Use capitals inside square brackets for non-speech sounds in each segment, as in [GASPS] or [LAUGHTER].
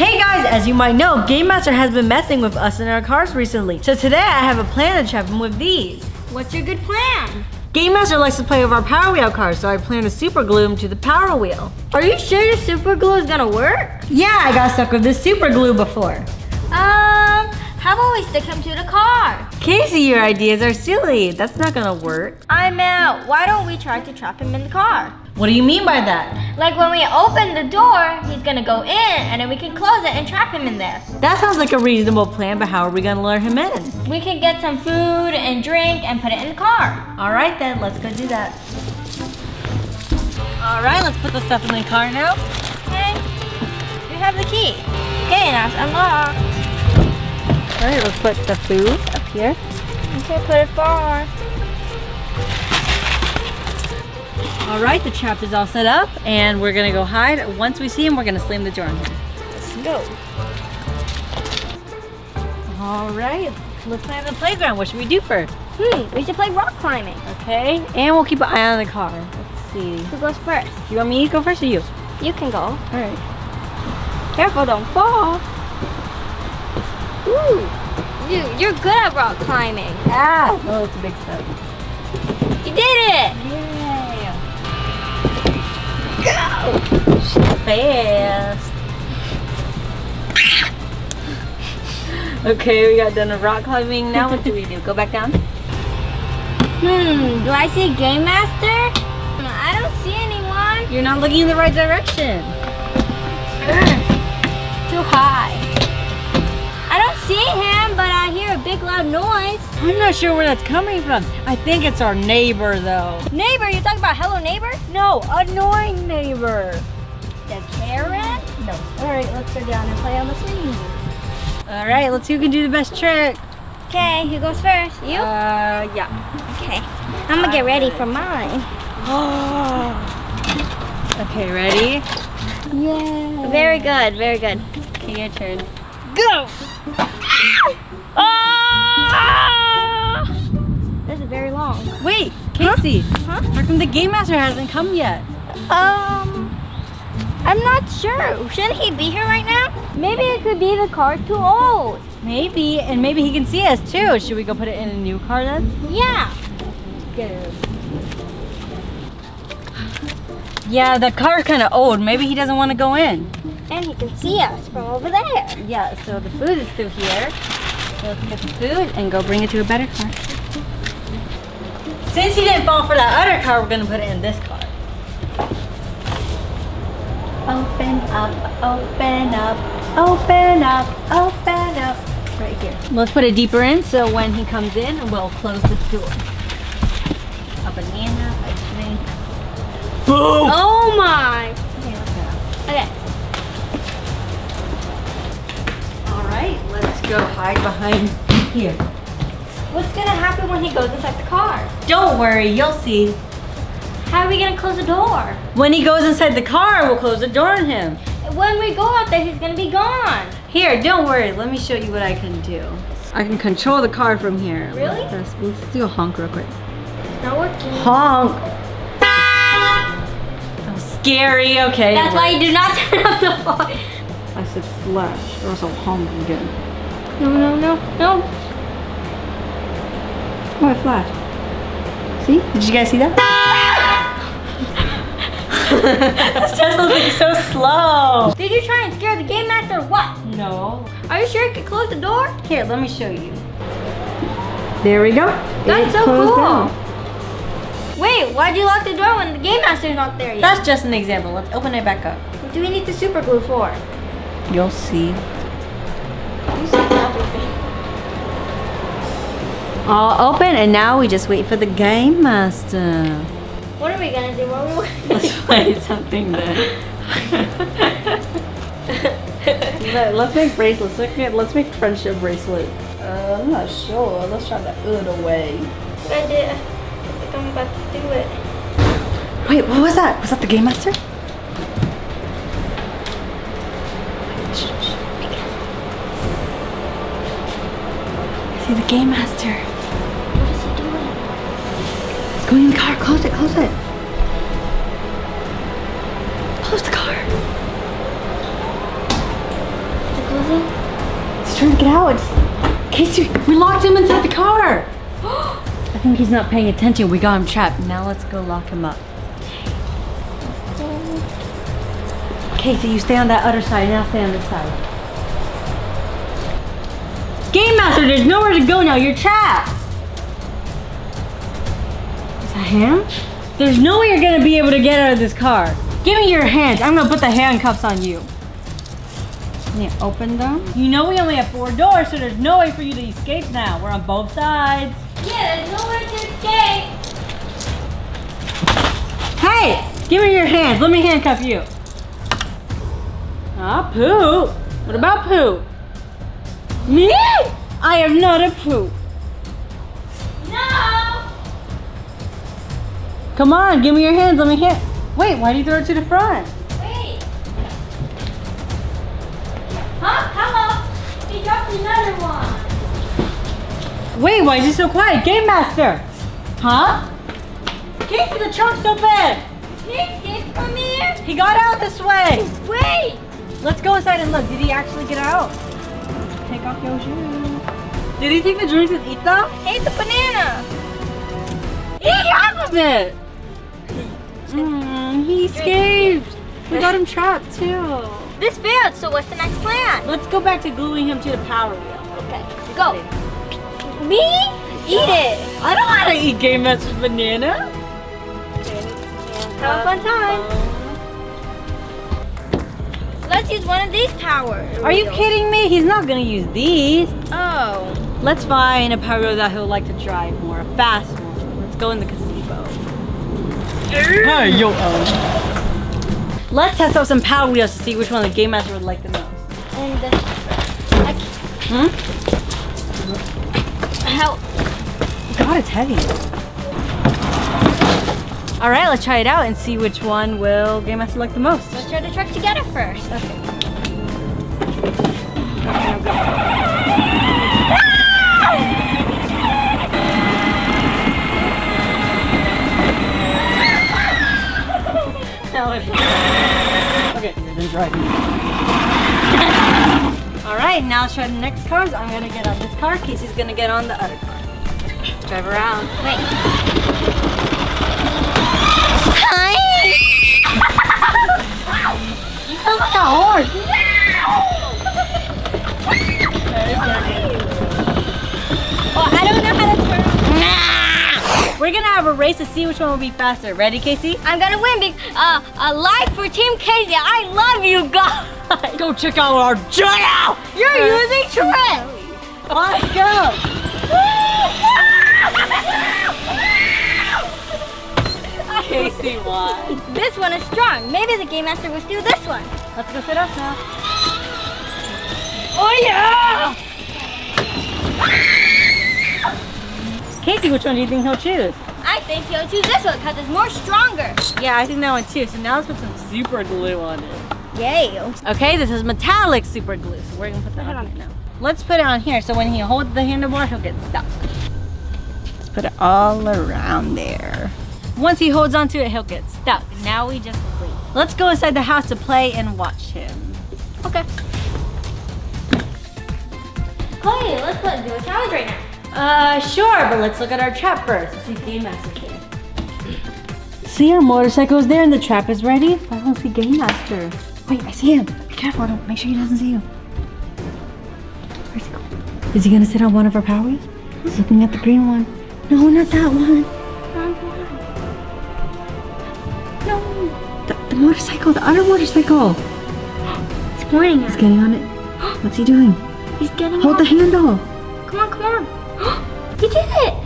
Hey guys, as you might know, Game Master has been messing with us in our cars recently. So today I have a plan to trap him with these. What's your good plan? Game Master likes to play with our Power Wheel cars, so I plan to super glue him to the Power Wheel. Are you sure your super glue is gonna work? Yeah, I got stuck with this super glue before. Um, how about we stick him to the car? Kaycee, your ideas are silly. That's not gonna work. I'm out. Why don't we try to trap him in the car? What do you mean by that? Like when we open the door, he's gonna go in and then we can close it and trap him in there. That sounds like a reasonable plan, but how are we gonna lure him in? We can get some food and drink and put it in the car. All right then, let's go do that. All right, let's put the stuff in the car now. Okay, you have the key. Okay, now it's unlocked. All right, let's put the food up here. Okay, put it far. All right, the trap is all set up and we're gonna go hide. Once we see him, we're gonna slam the door on him. Let's go. All right, let's play on the playground. What should we do first? Hmm, we should play rock climbing. Okay, and we'll keep an eye on the car. Let's see. Who goes first? You want me to go first or you? You can go. All right. Careful, don't fall. Ooh, you, you're good at rock climbing. Ah! Oh, it's a big step. You did it! Yay! Go! Fast. okay, we got done with rock climbing. Now what do we do? Go back down? Hmm, do I see game master? Hmm, I don't see anyone. You're not looking in the right direction. I hear a big loud noise. I'm not sure where that's coming from. I think it's our neighbor though. Neighbor, you talking about hello neighbor? No, annoying neighbor. The Karen? No. All right, let's go down and play on the swing. All right, let's see who can do the best trick. Okay, who goes first? You? Uh, yeah. okay. I'm gonna get ready for mine. Oh. [GASPS] okay, ready? Yeah. Very good, very good. Okay, your turn. Go! Ah! This is very long. Wait, Kaycee. Huh? How come the game master hasn't come yet? Um, I'm not sure. Shouldn't he be here right now? Maybe it could be the car's too old. Maybe, and maybe he can see us too. Should we go put it in a new car then? Yeah. Go. Yeah, the car's kind of old. Maybe he doesn't want to go in. And he can see us from over there. Yeah, so the food is through here. So get the food and go bring it to a better car. Since he didn't fall for that other car, we're gonna put it in this car. Open up, open up, open up, open up. Right here. Let's put it deeper in so when he comes in, we'll close the door. A banana, ice cream. Boom! Oh my. Go hide behind here. What's gonna happen when he goes inside the car? Don't worry, you'll see. How are we gonna close the door? When he goes inside the car, we'll close the door on him. When we go out there, he's gonna be gone. Here, don't worry. Let me show you what I can do. I can control the car from here. Really? Let's, let's do a honk real quick. It's not working. Honk! That was scary. Okay. That's why you do not turn off the phone. [LAUGHS] I said flash, or else I'll honk again. No, no, no, no. Oh, it flashed. See? Did you guys see that? [LAUGHS] this Tesla's like so slow. Did you try and scare the game master or what? No. Are you sure you can close the door? Here, let me show you. There we go. That's It so cool. down. Wait, why'd you lock the door when the game master's not there yet? That's just an example. Let's open it back up. what do we need the super glue for? You'll see. All open, and now we just wait for the game master. What are we gonna do while we [LAUGHS] wait? Let's play something then. [LAUGHS] Let, us make bracelets. Let's make, let's make friendship bracelet. Uh, I'm not sure. Let's try the other way. Good idea. I think I'm about to do it. Wait, what was that? Was that the game master? The game master. What is he doing? It's going in the car. Close it. Close it. Close the car. Is it closing? He's trying to get out. Kaycee, we locked him inside the car. [GASPS] I think he's not paying attention. We got him trapped. Now let's go lock him up. Kaycee, you stay on that other side and I'll stay on this side. Game Master, there's nowhere to go now. You're trapped. Is that him? There's no way you're gonna be able to get out of this car. Give me your hands. I'm gonna put the handcuffs on you. Can you open them? You know we only have four doors, so there's no way for you to escape now. We're on both sides. Yeah, there's nowhere to escape. Hey, give me your hands. Let me handcuff you. Ah, poo. What about poo? Me? I am not a Pooh. No! Come on, give me your hands. Let me hit. Wait, why do you throw it to the front? Wait. Huh? Hello? He dropped another one. Wait, why is he so quiet? Game Master. Huh? Kaycee, the trunk's open. He escaped from here? He got out this way. Wait! Let's go inside and look. Did he actually get out? Take off your shoes. Did he take the drinks and eat them? Hey, the banana! Eat half of it. Mm, he escaped. We got him trapped too. This failed, so what's the next plan? Let's go back to gluing him to the power wheel. Okay, go. Me? Eat it. I don't want to eat Game Master's banana. Have a fun time. Let's use one of these power. Are you wheels. kidding me? He's not gonna use these. Oh. Let's find a power wheel that he'll like to drive more, a fast one. Let's go in the gazebo. Hey, yo. Let's test out some power wheels to see which one the Game Master would like the most. And the... I Hmm? How? God, it's heavy. All right, let's try it out and see which one will Game Master like the most. Let's try the truck together first. Okay. [LAUGHS] Okay, then driving. [LAUGHS] All right, now let's try the next cars. I'm gonna get on this car. Kaycee's gonna get on the other car. Drive around. Wait. Race to see which one will be faster. Ready, Kaycee? I'm gonna win. Big. Uh, a life for Team Kaycee. I love you guys. [LAUGHS] Go check out our channel. You're using Trent. Let's go. [LAUGHS] Kaycee won. This one is strong. Maybe the game master will steal this one. Let's go sit up now. Oh yeah! Kaycee, which one do you think he'll choose? I think he'll choose this one because it's more stronger. Yeah, I think that one too. So now let's put some super glue on it. Yay. Okay, this is metallic super glue. So we're gonna put that Put on, on here now. Let's put it on here so when he holds the handlebar, he'll get stuck. Let's put it all around there. Once he holds onto it, he'll get stuck. Now we just wait. Let's go inside the house to play and watch him. Okay. Chloe, let's play, do a challenge right now. Uh, sure, but let's look at our trap first. Let's see Game Master's here. See, our motorcycle is there and the trap is ready. I don't see Game Master. Wait, I see him. Be careful, don't make sure he doesn't see you. Where's he going? Is he gonna sit on one of our power wheels? He's looking at the green one. No, not that one. No, the, the motorcycle, the other motorcycle. [GASPS] He's pointing He's getting on it. [GASPS] What's he doing? He's getting Hold the handle. Come on, come on. [GASPS] he did it.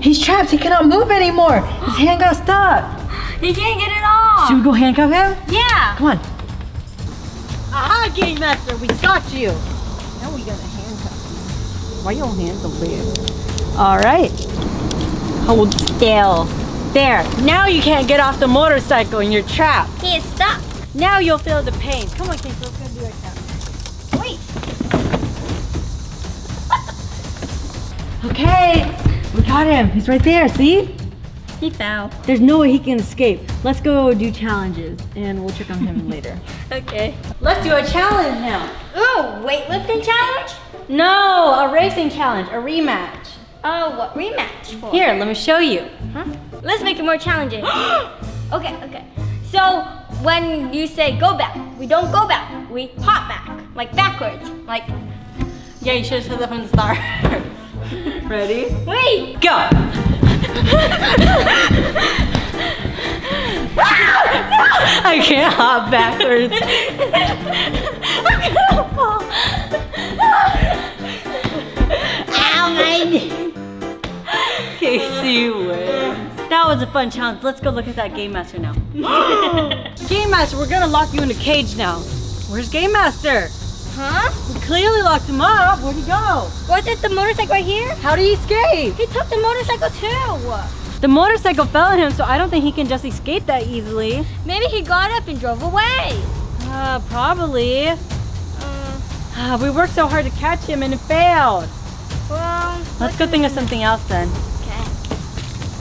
He's trapped. He cannot move anymore. His hand got stuck. He can't get it off. Should we go handcuff him? Yeah. Come on. Aha, Game Master, we got you. Now we gotta handcuff you. Why your hands so big? All right. Hold still. There. Now you can't get off the motorcycle and you're trapped. He is stuck. Now you'll feel the pain. Come on, Kaycee, let's go do it now. Wait. Okay, we got him. He's right there, see? He fell. There's no way he can escape. Let's go do challenges and we'll check on him [LAUGHS] later. Okay. Let's do a challenge now. Oh, weightlifting challenge? No, a racing challenge, a rematch. Oh, what rematch for? Here, let me show you. Huh? Let's make it more challenging. [GASPS] okay, okay. So when you say go back, we don't go back. We hop back, like backwards, like Yeah, you should have said that from the start. [LAUGHS] Ready? wait. Go! I can't hop backwards. I'm gonna fall. Ow, my knee. Kaycee wins. That was a fun challenge. Let's go look at that Game Master now. [GASPS] Game Master, we're gonna lock you in a cage now. Where's Game Master? Huh? We clearly locked him up. Where'd he go? Was it the motorcycle right here? How did he escape? He took the motorcycle too. The motorcycle fell on him, so I don't think he can just escape that easily. Maybe he got up and drove away. Uh, probably. Uh, Ah, we worked so hard to catch him and it failed. well, Let's go think of something else then.